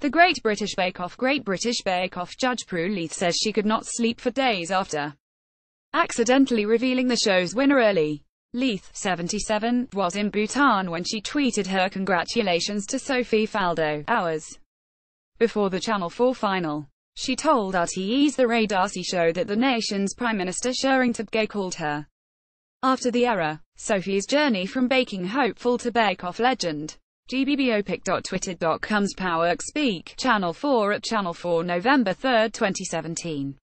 The Great British Bake Off Great British Bake Off judge Prue Leith says she could not sleep for days after accidentally revealing the show's winner early. Leith, 77, was in Bhutan when she tweeted her congratulations to Sophie Faldo, hours before the Channel 4 final. She told RTE's The Ray D'Arcy show that the nation's Prime Minister Tshering Tobgay called her after the error. Sophie's journey from baking hopeful to bake-off legend. GBBOpic.twitter.com's Power Speak, Channel 4 at Channel 4 November 3, 2017.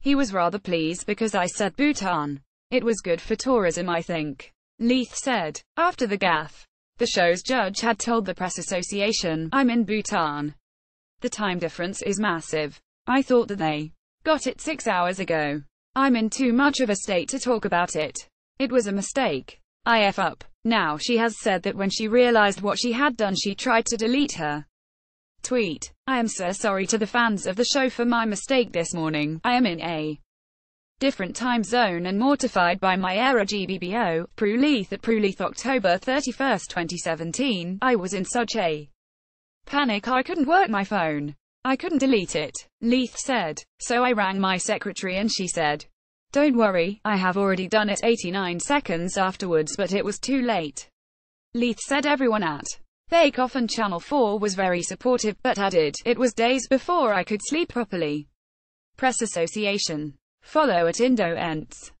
He was rather pleased because I said Bhutan. It was good for tourism I think. Leith said. After the gaffe, the show's judge had told the Press Association, I'm in Bhutan. The time difference is massive. I thought that they got it six hours ago. I'm in too much of a state to talk about it. It was a mistake. I F up. Now she has said that when she realized what she had done she tried to delete her tweet. I am so sorry to the fans of the show for my mistake this morning. I am in a different time zone and mortified by my error GBBO. Prue Leith at Prue Leith October 31, 2017. I was in such a panic I couldn't work my phone. I couldn't delete it. Leith said. So I rang my secretary and she said, don't worry, I have already done it 89 seconds afterwards but it was too late. Leith said everyone at Bake Off and Channel 4 was very supportive, but added, it was days before I could sleep properly. Press Association. Follow at Indo Ents.